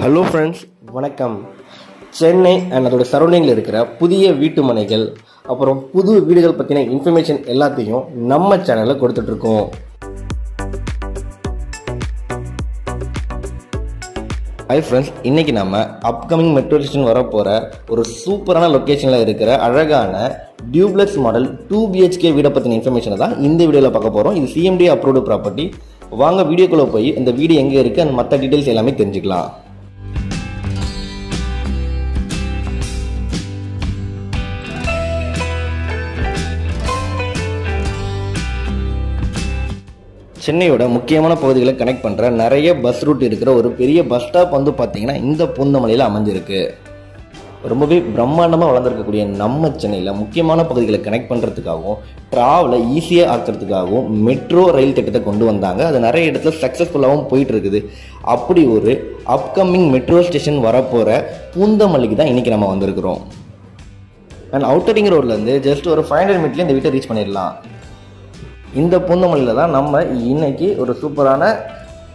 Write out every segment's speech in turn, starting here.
Hello friends வணக்கம். Chennai and அதோட சரௌண்டிங்கில் இருக்கிற புதிய வீட்டு மனைகள் அப்புறம் புது வீடுகள் பற்றின இன்ஃபர்மேஷன் எல்லாத்தையும் நம்ம சேனலில் கொடுத்துட்ருக்கோம். ஹாய் ஃப்ரெண்ட்ஸ் இன்றைக்கி நம்ம அப்கமிங் மெட்ரோ ஸ்டேஷன் வரப்போகிற ஒரு சூப்பரான லொக்கேஷனில் இருக்கிற அழகான டியூப்ளெக்ஸ் மாடல் டூ பிஹெச்கே வீடை பற்றின இன்ஃபர்மேஷனை தான் இந்த வீடியோவில் பார்க்க போகிறோம் இது சிஎம்டி அப்ரூவ்டு ப்ராப்பர்ட்டி வாங்க வீடியோக்குள்ளே போய் இந்த வீடு எங்கே இருக்குது அந்த மற்ற டீட்டெயில்ஸ் எல்லாமே தெரிஞ்சுக்கலாம். சென்னையோட முக்கியமான பகுதிகளை கனெக்ட் பண்ணுற நிறைய பஸ் ரூட் இருக்கிற ஒரு பெரிய பஸ் ஸ்டாப் வந்து பார்த்தீங்கன்னா இந்த பூந்தமலையில் அமைஞ்சிருக்கு. ரொம்பவே பிரம்மாண்டமாக வளர்ந்துருக்கக்கூடிய நம்ம சென்னையில் முக்கியமான பகுதிகளை கனெக்ட் பண்ணுறதுக்காகவும் ட்ராவலை ஈஸியாக ஆக்கிறதுக்காகவும் மெட்ரோ ரயில் திட்டத்தை கொண்டு வந்தாங்க. அது நிறைய இடத்துல சக்ஸஸ்ஃபுல்லாகவும் போயிட்டு இருக்குது அப்படி ஒரு அப்கமிங் மெட்ரோ ஸ்டேஷன் வரப்போகிற பூந்தமல்லிக்கு தான் இன்றைக்கி நம்ம வந்திருக்கிறோம். அண்ட் அவுட்டரிங் ரோட்லேருந்து ஜஸ்ட் ஒரு ஃபைவ் ஹண்ட்ரட் மீட்டர்லேயே இந்த வீட்டை ரீச் பண்ணிடலாம். இந்த பூந்தமல்லியில் தான் நம்ம இன்றைக்கி ஒரு சூப்பரான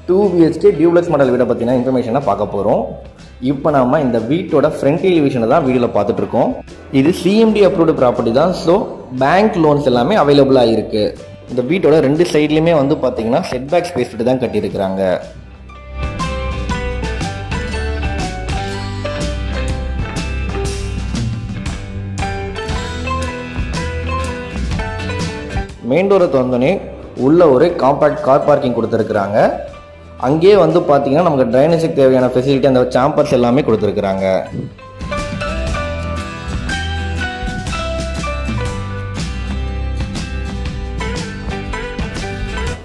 டூ பிஹெச்கே டியூப்ளெக்ஸ் மாடல் வீடை பற்றின இன்ஃபர்மேஷனை பார்க்க போகிறோம் இப்போ நம்ம இந்த வீட்டோட ஃப்ரண்ட் எலிவேஷனை தான் வீடியோவில் பார்த்துட்ருக்கோம் இது சிஎம்டி அப்ரூவ்டு ப்ராப்பர்ட்டி தான். ஸோ பேங்க் லோன்ஸ் எல்லாமே அவைலபிளாக இருக்குது இந்த வீட்டோட ரெண்டு சைட்லேயுமே வந்து பார்த்தீங்கன்னா செட்பேக் ஸ்பேஸ் விட்டு தான் கட்டியிருக்கிறாங்க. மெயின் டோரை திறந்தோடனே உள்ள ஒரு காம்பேக்ட் கார் பார்க்கிங் கொடுத்துருக்குறாங்க. அங்கேயே வந்து பார்த்தீங்கன்னா நமக்கு ட்ரைனேஜுக்கு தேவையான ஃபெசிலிட்டி அந்த சாம்பர்ஸ் எல்லாமே கொடுத்துருக்குறாங்க.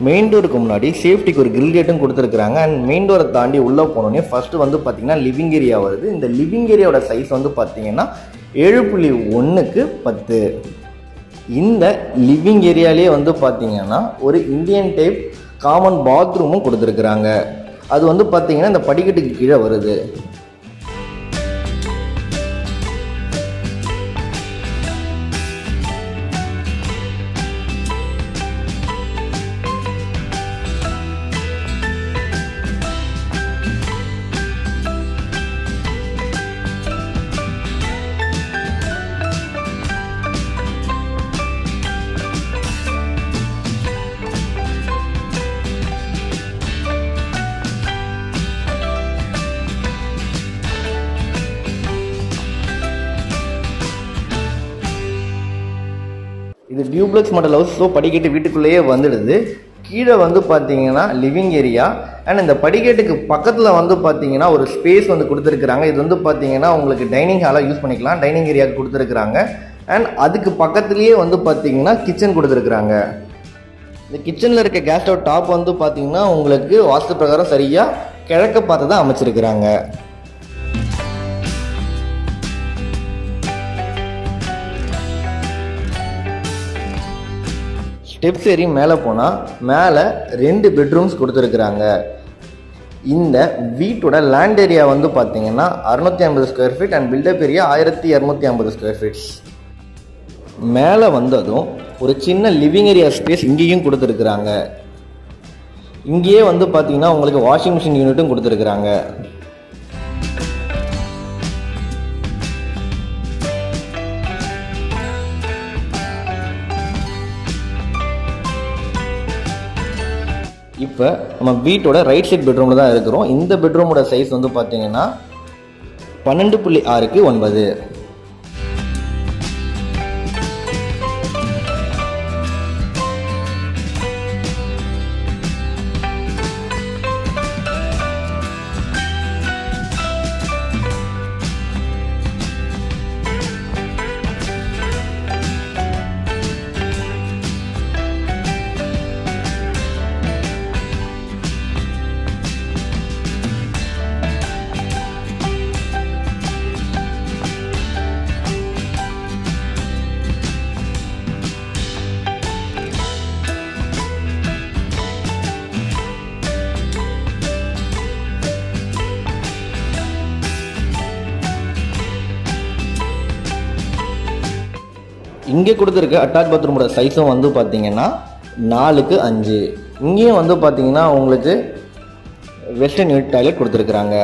மெயின் டோருக்கு முன்னாடி சேஃப்டிக்கு ஒரு கிரில் கேட்டும் கொடுத்துருக்குறாங்க. அண்ட் மெயின் டோரை தாண்டி உள்ளே போனோடனே ஃபஸ்ட்டு வந்து பார்த்தீங்கன்னா லிவிங் ஏரியா வருது. இந்த லிவிங் ஏரியாவோட சைஸ் வந்து பார்த்திங்கன்னா ஏழு புள்ளி ஒன்றுக்கு பத்து. இந்த லிவிங் ஏரியாலேயே வந்து பார்த்தீங்கன்னா ஒரு இந்தியன் டைப் காமன் பாத்ரூமும் கொடுத்துருக்குறாங்க. அது வந்து பார்த்திங்கன்னா இந்த படிக்கட்டுக்கு கீழே வருது. இது டியூப்ளெக்ஸ் மாடல் ஹவுஸ் ஸோ படிக்கட்டு வீட்டுக்குள்ளேயே வந்துடுது. கீழே வந்து பார்த்தீங்கன்னா லிவிங் ஏரியா அண்ட் இந்த படிக்கட்டுக்கு பக்கத்தில் வந்து பார்த்தீங்கன்னா ஒரு ஸ்பேஸ் வந்து கொடுத்துருக்குறாங்க. இது வந்து பார்த்தீங்கன்னா உங்களுக்கு டைனிங் ஹாலாக யூஸ் பண்ணிக்கலாம். டைனிங் ஏரியாவுக்கு கொடுத்துருக்குறாங்க. அண்ட் அதுக்கு பக்கத்துலேயே வந்து பார்த்தீங்கன்னா கிச்சன் கொடுத்துருக்குறாங்க. இந்த கிச்சனில் இருக்க கேஸ் ஸ்டவ் டாப் வந்து பார்த்தீங்கன்னா உங்களுக்கு வாஸ்து பிரகாரம் சரியாக கிழக்க பார்த்து தான் அமைச்சிருக்கிறாங்க. ஸ்டெப்ஸ் ஏறி மேலே போனால் மேலே ரெண்டு பெட்ரூம்ஸ் கொடுத்துருக்குறாங்க. இந்த வீட்டோட லேண்ட் ஏரியா வந்து பார்த்தீங்கன்னா அறுநூத்தி ஐம்பது square feet and built up area ஆயிரத்தி இரநூத்தி ஐம்பது ஸ்கொயர் ஃபீட்ஸ் மேலே வந்ததும் ஒரு சின்ன லிவிங் ஏரியா ஸ்பேஸ் இங்கேயும் கொடுத்துருக்குறாங்க. இங்கேயே வந்து பார்த்தீங்கன்னா உங்களுக்கு வாஷிங் மிஷின் யூனிட்டும் கொடுத்துருக்குறாங்க. இப்போ நம்ம வீட்டோட ரைட் சைட் பெட்ரூமில் தான் இருக்கிறோம். இந்த பெட்ரூமோட சைஸ் வந்து பார்த்திங்கன்னா பன்னெண்டு புள்ளி ஆறுக்கு ஒன்பது. இங்கே கொடுத்துருக்க அட்டாச் பாத்ரூமோட சைஸும் வந்து பார்த்தீங்கன்னா நாலுக்கு அஞ்சு. இங்கேயும் வந்து பார்த்தீங்கன்னா உங்களுக்கு வெஸ்டர்ன் யூனிட் டாய்லெட் கொடுத்துருக்குறாங்க.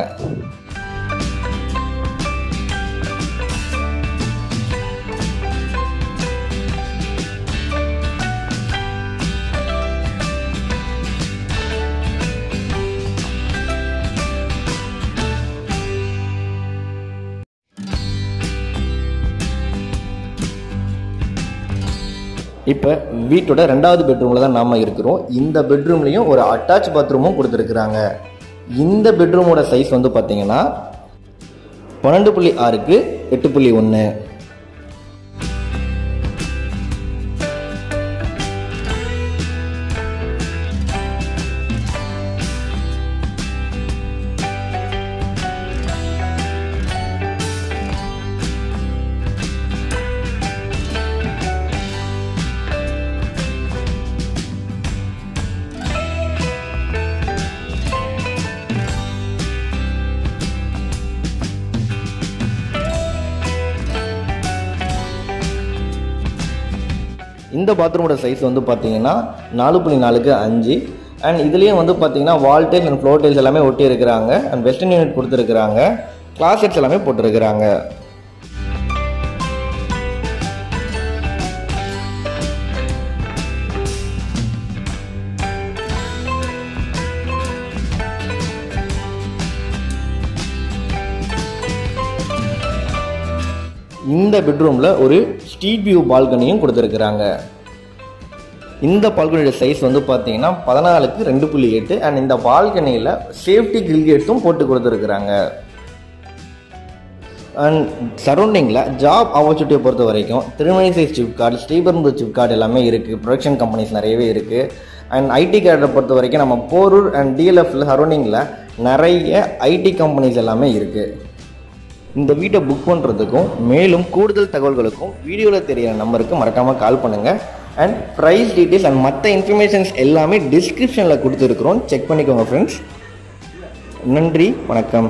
இப்போ வீட்டோட ரெண்டாவது பெட்ரூமில் தான் நாம் இருக்கிறோம். இந்த பெட்ரூம்லேயும் ஒரு அட்டாச் பாத்ரூமும் கொடுத்துருக்குறாங்க. இந்த பெட்ரூமோட சைஸ் வந்து பார்த்திங்கன்னா பன்னெண்டு புள்ளி ஆறுக்கு எட்டு புள்ளி ஒன்று இந்த பாத்ரூமோட சைஸ் வந்து பார்த்தீங்கன்னா நாலு புள்ளி நாலுக்கு அஞ்சு. அண்ட் இதுலேயும் வந்து பார்த்தீங்கன்னா wall tiles and floor tiles எல்லாமே ஒட்டி இருக்கிறாங்க. அண்ட் வெஸ்டர்ன் யூனிட் கொடுத்துருக்குறாங்க. கிளாசெட்ஸ் எல்லாமே போட்டிருக்கிறாங்க. இந்த பெட்ரூமில் ஒரு ஸ்ட்ரீட் வியூ பால்கனியும் கொடுத்துருக்குறாங்க. இந்த பால்கனியோட சைஸ் வந்து பார்த்தீங்கன்னா பதினாலுக்கு ரெண்டு புள்ளி எட்டு அண்ட் இந்த பால்கனியில் சேஃப்டி கிரில்கேட்ஸும் போட்டு கொடுத்துருக்குறாங்க. அண்ட் சரௌண்டிங்கில் ஜாப் ஆப்பர்ச்சுனிட்டியை பொறுத்த வரைக்கும் திருமணிசை சிப் கார்டு ஸ்ரீபெரும்பு சிப் கார்டு எல்லாமே இருக்குது ப்ரொடக்ஷன் கம்பெனிஸ் நிறையவே இருக்குது அண்ட் ஐடி கார்டை பொறுத்த வரைக்கும் நம்ம போரூர் அண்ட் டிஎல்எஃப்ல சரௌண்டிங்கில் நிறைய ஐடி கம்பெனிஸ் எல்லாமே இருக்குது இந்த வீட்டை புக் பண்ணுறதுக்கும் மேலும் கூடுதல் தகவல்களுக்கும் வீடியோவில் தெரியிற நம்பருக்கு மறக்காமல் கால் பண்ணுங்கள் அண்ட் ப்ரைஸ் டீட்டெயில்ஸ் அண்ட் மற்ற இன்ஃபர்மேஷன்ஸ் எல்லாமே டிஸ்கிரிப்ஷனில் கொடுத்துருக்குறோம். செக் பண்ணிக்கோங்க ஃப்ரெண்ட்ஸ் நன்றி வணக்கம்.